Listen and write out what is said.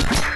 you